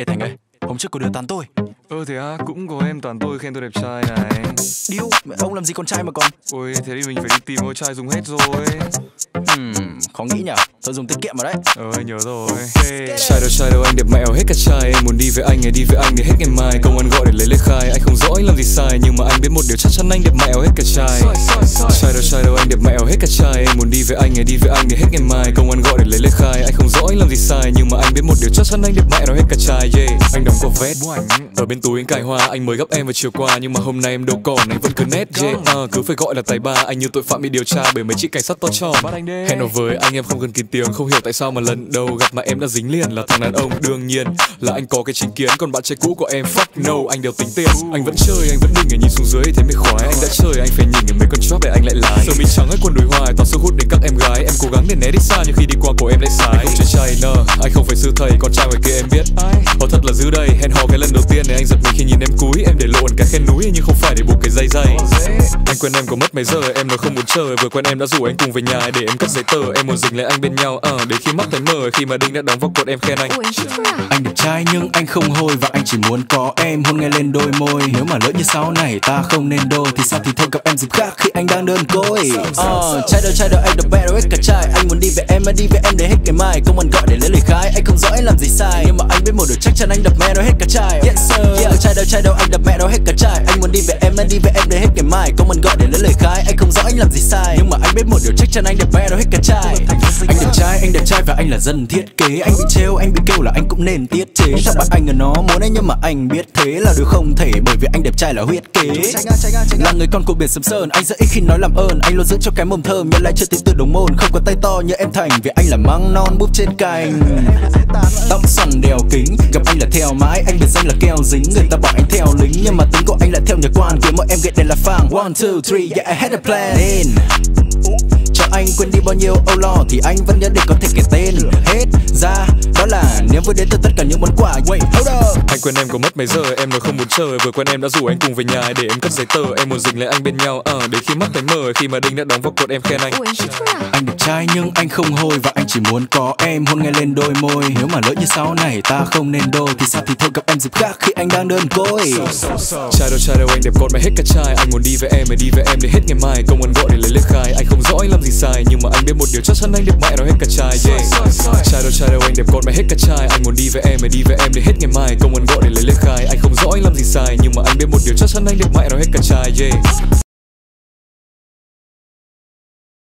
Ê Thành ơi, hôm trước có đứa tán tôi. Ơ thế á, cũng có em toàn tôi khen tôi đẹp trai này. Điêu, mẹ ông làm gì con trai mà còn Ôi, thế thì mình phải đi tìm ngôi trai dùng hết rồi. Hmm, khó nghĩ nhở. Thôi dùng tiết kiệm vào đấy. Ờ, anh nhớ rồi. Hey. Trai đâu, trai đâu, anh đẹp mẹo hết cả trai Em muốn đi với anh, ngày đi với anh để hết ngày mai. Công an gọi để lấy lời khai, anh không điều chắc chắn anh đẹp mẹo hết cả trai Trai đâu, trai đâu, anh đẹp mẹo hết cả trai Em muốn đi với anh, ngày đi với anh để hết ngày mai. Công an gọi để lấy lời khai, anh không rõ anh làm gì sai Nhưng mà anh biết một điều chắc chắn anh đẹp mẹo hết cả trai yeah. Anh đóng có vét Ở bên túi anh cài hoa, anh mới gặp em vào chiều qua. Nhưng mà hôm nay em đâu còn, anh vẫn cứ nét yeah. uh, Cứ phải gọi là tài ba, anh như tội phạm bị điều tra Bởi mấy chị cảnh sát to tròn Hẹn hò với anh em không cần kín tiếng. Không hiểu tại sao mà lần đầu gặp mà em đã dính liền Là thằng đàn ông. Đương nhiên là anh có cái chính kiến Còn bạn trai cũ của em fuck no. Anh đều tính tiền. Anh vẫn chơi, anh vẫn để nhìn xuống dưới Thế mới khoái Anh đã chơi, anh phải nhìn ở mấy con chóp để anh lại lái. Sơ mi trắng ấy quần đùi hoài Toàn sức hút đến các em gái. Em cố gắng để né đi xa Nhưng khi đi qua cổ em lại sái. Anh không chơi trai nơ Anh không phải sư thầy Con trai ngoài kia em biết. Họ thật là dư đây Hẹn hò cái lần đầu tiên này anh giật mình khi nhìn em cúi. Em để lộ cái khen núi Nhưng không phải để buộc cái dây dây quen em có mất mấy giờ. Em nói không muốn chờ Vừa quen em đã rủ anh cùng về nhà Để em cất giấy tờ. Em muốn dình lại anh bên nhau Ờ để khi mắt thấy mờ Khi mà Đinh đã đóng vào cột em khen anh. À? Anh đẹp trai nhưng anh không hôi Và anh chỉ muốn có em. Hôn nghe lên đôi môi. Nếu mà lỡ như sau này ta không nên đôi Thì sao thì thôi gặp em dịp khác khi anh đang đơn côi. Ờ, Trai đâu trai đâu anh đập bè đâu hết cả trai. Anh muốn đi với em mà đi với em để hết ngày mai. Công an gọi để lấy lời khai Anh không rõ anh làm gì sai. Nhưng mà anh biết một điều chắc chắn anh đập mẹ đâu hết cả trai. Yes sir. Yeah, Trai đâu trai đâu anh đập mẹ đâu hết cả trai. Anh muốn đi với em mà đi với em để hết ngày mai. Công an gọi để lấy lời khai. Anh không rõ anh làm gì sai. Nhưng mà anh biết một điều chắc chắn anh đập mẹ đâu hết cả trai Anh đẹp trai anh đẹp trai và anh là dân thiết kế. Anh bị trêu anh bị kêu là anh cũng nên tiết chế. Thằng bạn anh ở nó muốn ấy nhưng mà anh biết thế là điều không thể. Bởi vì anh đẹp trai là huyết kế. Là người con của biển sầm sơn. Anh rất ít khi nói làm ơn. Anh luôn giữ cho cái mồm thơm Nhưng lại chưa tính từ đồng môn. Không có tay to như em Thành Vì anh là măng non búp trên cành anh theo mãi. Anh biệt danh là keo dính Người ta bảo anh theo lính. Nhưng mà tính của anh lại theo nhà quan kiếm mọi em ghét đây là phang. One, two, three Yeah, I had a plan. Nên cho anh quên đi bao nhiêu âu lo Thì anh vẫn nhớ để có thể kể tên. Hết ra đó là niềm vui đến từ tất cả những món quà. Wait, anh quen em có mất mấy giờ Em nói không muốn chờ. Vừa quen em đã rủ anh cùng về nhà Để em cất giấy tờ. Em muốn dình lại anh bên nhau Ờ để khi mắt thấy mờ Khi mà Đinh đã đóng vào cột em khen anh. Ủa à? Anh đẹp trai nhưng anh không hôi Và anh chỉ muốn có em. Hôn nghe lên đôi môi. Nếu mà lỡ như sau này ta không nên đôi Thì sao thì thôi gặp em dịp khác khi anh đang đơn côi. Trai đâu trai đâu anh đẹp con mày hết cả trai. Anh muốn đi với em mày đi với em để hết ngày mai. Công an gọi để lấy lời khai. Anh không rõ anh làm gì sai Nhưng mà anh biết một điều chắc chắn anh đẹp mẹ nó hết cả trai yeah. Trai đâu trai đâu anh đẹp con mày hết cả trai. Anh muốn đi với em, mày đi với em để hết ngày mai. Công an gọi để lấy lời khai. Anh không rõ anh làm gì sai, Nhưng mà anh biết một điều chắc chắn anh đẹp mẹ nó hết cả trai, yeah.